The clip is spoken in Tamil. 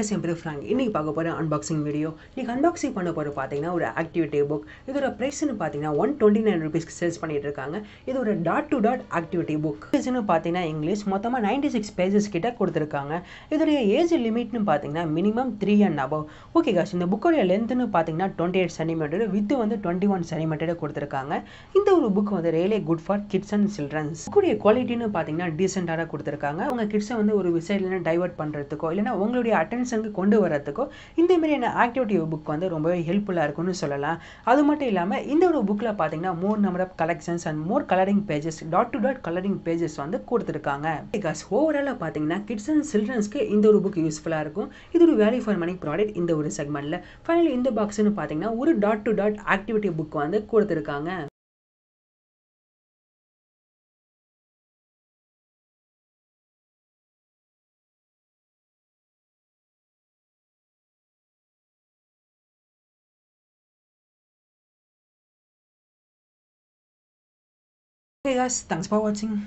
சிம்பிள் ஃப்ராங்க் இன்றைக்கி பார்க்க போகிற அன்பாக்சிங் வீடியோ இன்னைக்கு அன்பாக்சிங் பண்ண போகிற பார்த்தீங்கன்னா ஒரு ஆக்டிவிட்டி புக் இதோட ப்ரைஸ்னு பார்த்தீங்கன்னா ஒன் டுவெண்ட்டி நைன் ருபீஸ்க்கு சேல்ஸ் பண்ணிட்டு இருக்காங்க. இது ஒரு dot to dot activity book பேஜ்னு பார்த்தீங்கன்னா இங்கிலீஷ் மொத்தமாக நைன்டி சிக்ஸ் பேஜஸ் கிட்ட கொடுத்துருக்காங்க. இதோடைய ஏஜ் லிமிட்னு பார்த்தீங்கன்னா minimum three and above okay cash இந்த புக்கோடைய லென்த்னு பார்த்தீங்கன்னா டுவெண்ட்டி எயிட் சென்டிமீட்டர் வித் வந்து டுவெண்ட்டி ஒன் சென்டிமீட்டர் கொடுத்துருக்காங்க. இந்த ஒரு புக் வந்து really good for kids and children புக்குடைய குவாலிட்டின்னு பார்த்தீங்கன்னா டீசெண்டாக கொடுத்துருக்காங்க. அவங்க கிட்ஸை வந்து ஒரு விசைட்ல டைவர்ட் பண்ணுறதுக்கோ இல்லைனா உங்களுடைய அட்டென்ஷனுக்கு கொண்டு வரதுக்கோ இந்த மாதிரியான ஆக்டிவிட்டி புக் வந்து ரொம்பவே ஹெல்ப்ஃபுல்லாக இருக்கும்னு சொல்லலாம். அது மட்டும் இல்லாமல் இந்த ஒரு புக்கில் பார்த்தீங்கன்னா more number of collections and more colouring pages dot to dot colouring pages வந்து கொடுத்துருக்காங்க. பிகாஸ் ஓவராலாக பார்த்தீங்கன்னா கிட்ஸ் அண்ட் சில்ட்ரன்ஸ்க்கு இந்த ஒரு புக் யூஸ்ஃபுல்லாக இருக்கும். இது ஒரு வேல்யூ ஃபார் மணி ப்ராடக்ட் இந்த ஒரு செக்மெண்ட்டில் ஃபைனலி இந்த பாக்ஸ்னு பார்த்தீங்கன்னா ஒரு dot to dot activity book வந்து கொடுத்துருக்காங்க. Guys, thanks for watching.